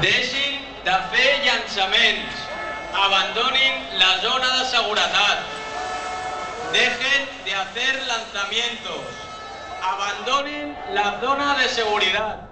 Deixin de fer llançaments. Abandonin la zona de seguretat. Dejen de hacer lanzamientos. Abandonen la zona de seguridad.